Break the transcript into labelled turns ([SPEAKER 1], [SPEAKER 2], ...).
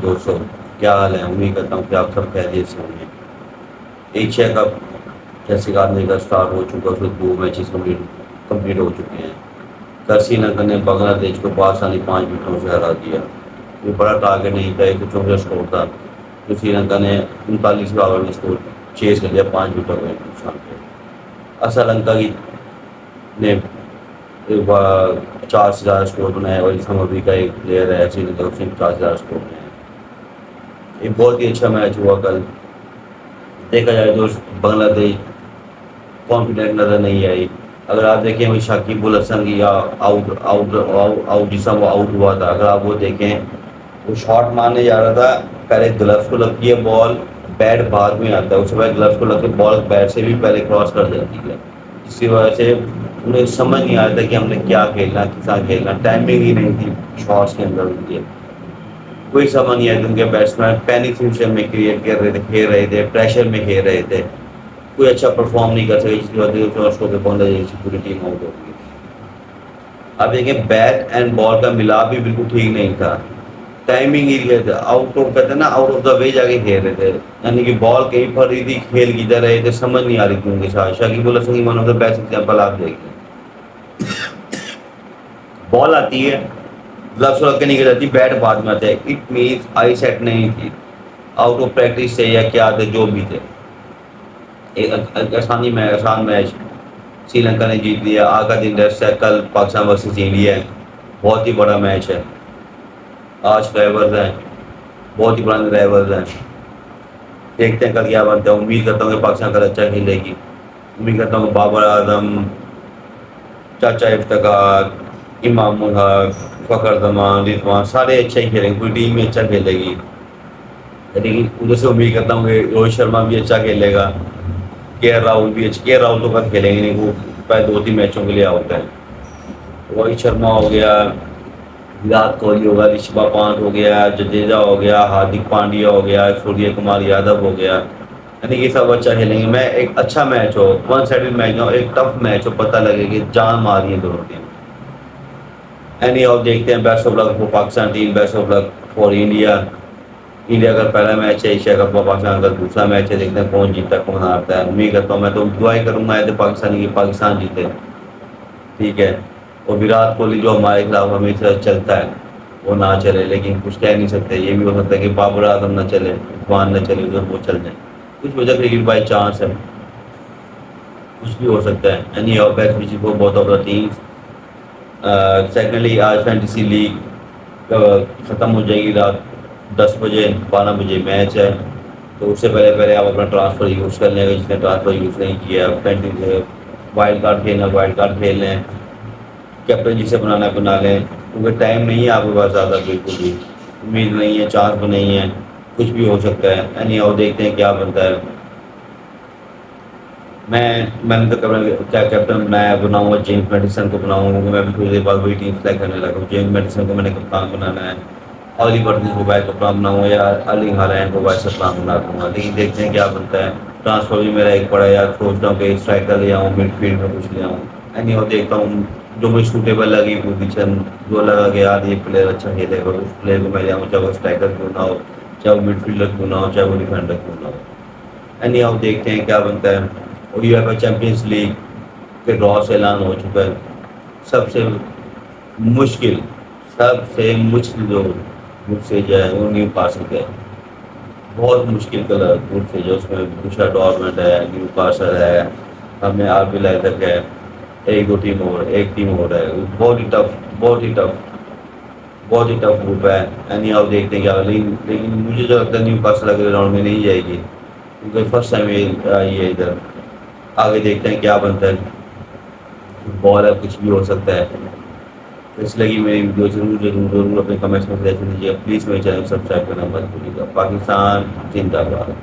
[SPEAKER 1] दोस्तों, क्या हाल है? उम्मीद करता हूँ कि आप सबसे होंगे। एशिया कप जैसे का स्टार्ट हो चुका दो मैचेस कंप्लीट कंप्लीट हो चुके हैं। कल श्रीलंका ने बांग्लादेश को पाकिस्तानी पाँच विकेटों से हरा दिया। ये बड़ा टारगेट नहीं था, एक चौदह स्कोर था। तो श्रीलंका ने उनतालीस ओवर में स्कोर चेज कर दिया, पाँच विकेटों के नुकसान पे। की ने चार से ज़्यादा स्कोर बनाया और इसम अभी का एक प्लेयर है श्रीलंका उसने चार से ज़्यादा स्कोर बनाया एक बहुत ही अच्छा मैच हुआ कल। देखा जाए तो बांग्लादेश कॉन्फिडेंट नज़र नहीं आई। अगर आप देखें वही शाकिब उल हसन की आउट आउट आउट जिसम वो आउट हुआ था, अगर आप वो देखें, वो शॉट मारने जा रहा था, पहले ग्लव्स को लगती है बॉल बैट बाद में आता है। उसके बाद ग्लव्स को लगती है बॉल बैट से भी पहले क्रॉस कर जाती है। जिसकी वजह से उन्हें समझ नहीं आया था कि हमने क्या खेलना किसा खेलना। टाइमिंग ही नहीं थी शॉट्स के अंदर उनके। कोई समझ नहीं आया उनके बैट्समैन पैनिक सिचुएशन में क्रिएट कर रहे थे, खेल रहे थे प्रेशर में खेल रहे थे। कोई अच्छा परफॉर्म नहीं कर सके, जिसकी वजह से बांग्लादेश की पूरी टीम आउट हो गई। अब देखें बैट एंड बॉल का मिलाप भी बिल्कुल ठीक नहीं था। टाइमिंग ही आउट ऑफ़ कहते ना आउट ऑफ़ द वे जाके खेल रहे थे। यानी कि बॉल कहीं फट रही थी, खेल किधर रहे थे, समझ नहीं आ रही थी उनके साथ। Shakib ul Hasan one of the best example आप देखें। बॉल आती है ग्लव्स लग के निकल जाती, बैट बाद में आते हैं। इट मीन्स आई सेट नहीं थी। आउट ऑफ़ प्रैक्टिस से या क्या थे, जो भी थे। एक आसानी मैच आसान मैच श्रीलंका ने जीत लिया। आज का दिन रेस्ट है। कल पाकिस्तान वर्सेस इंडिया है। बहुत ही बड़ा मैच है। आज ड्राइवर्स हैं। बहुत ही पुराने ड्राइवर्स हैं। देखते हैं कल क्या बनता है। उम्मीद करता हूँ कि पाकिस्तान कल अच्छा खेलेगी। उम्मीद करता हूँ बाबर आज़म, चाचा इफ्तार इमाम हक फ़खर जमान रिजवान सारे अच्छे ही खेलेंगे, पूरी टीम भी अच्छा खेलेगी। लेकिन उधर से उम्मीद करता हूँ कि रोहित शर्मा भी अच्छा खेलेगा, के राहुल भी अच्छा के राहुल तो कब खेलेंगे, नहीं, वो पहले दो तीन मैचों के लिए आउट है। रोहित शर्मा हो गया, विराट कोहली हो गया, ऋषभा पांत हो गया, जडेजा हो गया, हार्दिक पांड्या हो गया सूर्य कुमार यादव हो गया। यानी ये सब अच्छा खेलेंगे। मैं एक अच्छा मैच हो वन साइडेड मैच हो, एक टफ मैच हो, पता लगे कि जान मारी है दोनों टीम। एनी ऑफ़ देखते हैं best of luck for Pakistan team best of luck for India India का पहला मैच है एशिया कप पाकिस्तान का दूसरा मैच है, देखते हैं कौन जीतता, कौन हारता है। उम्मीद करता हूँ, मैं तो दुआई करूँगा, ऐसे पाकिस्तानी की पाकिस्तान जीते। ठीक है? और विराट कोहली जो हमारे खिलाफ हमेशा चलता है, वो ना चले, लेकिन कुछ कह नहीं सकते। ये भी हो सकता है कि बाबर आज़म ना चले, इरफान ना चले, उधर वो चल जाए। कुछ वजह क्रिकेट बाई चांस है। कुछ भी हो सकता है। Any of best wish for both of the teams secondly आज फैंटेसी लीग ख़त्म हो जाएगी रात दस बजे, बारह बजे मैच है। तो उससे पहले पहले आप अपना ट्रांसफ़र यूज़ कर लेंगे जिसने ट्रांसफ़र यूज़ नहीं किया फैंटेसी वाइल्ड कार्ड खेलना वाइल्ड कार्ड खेल लें। कैप्टन जिसे बनाना, बना लें। क्योंकि टाइम नहीं है आपके पास ज़्यादा, बिल्कुल भी। उम्मीद नहीं है, चांस भी नहीं है। कुछ भी हो सकता है। यानी और देखते हैं क्या बनता है। मैं, मैंने तो क्या। कैप्टन बनाया बनाऊँगा जेम्स मेडिसन को बनाऊँगा मैं थोड़ी देर बाद वही टीम सेलेक्ट करने लगा जेम्स मेडिसन को मैंने कप्तान बनाना है। अली बर्टन को वाइस कप्तान बनाऊँगा या अली हालैंड को वाइस कप्तान बना दूँगा। लेकिन देखते हैं क्या बनता है। ट्रांसफ़र भी मेरा एक पड़ा यार सोचता हूँ कि स्ट्राइकर ले आऊँ मिडफील्ड में कुछ ले आऊँ। एनी और देखता हूँ जो मुझे सूटेबल लगी पोजिशन जो लगा कि यार ये प्लेयर अच्छा खेलेगा उस प्लेयर को मैं ले आऊँ, चाहे वो स्ट्राइकर क्यों ना हो, चाहे वो मिडफील्डर क्यों ना हो, चाहे वो डिफेंडर क्यों ना हो। एनी और देखते हैं क्या बनता है। और यू चैम्पियंस लीग के ड्रॉ से ऐलान हो चुका है। सबसे मुश्किल सबसे मुश्किल जो ग्रुप से जो है, वो न्यू का है। बहुत मुश्किल कलर ग्रुप से जो उसमें बुशा डॉर्मेंट है न्यू कासल है हमें आर बी तक है, एक दो टीम और, एक टीम और है। बहुत ही टफ बहुत ही टफ बहुत ही टफ ग्रुप है। एनी आप देखते हैं क्या लेकिन लेकिन मुझे जो लगता है न्यू कासल अगले राउंड में नहीं जाएगी। क्योंकि फ़र्स्ट टाइम आई है इधर आगे देखते हैं क्या बनता है। फुटबॉल है, कुछ भी हो सकता है। इसलिए इस लगी मेरी वीडियो ज़रूर ज़रूर ज़रूर अपने कमेंट्स में सजेशन दीजिएगा प्लीज़ मेरे चैनल सब्सक्राइब करना मत भूलिएगा। पाकिस्तान, जिंदाबाद।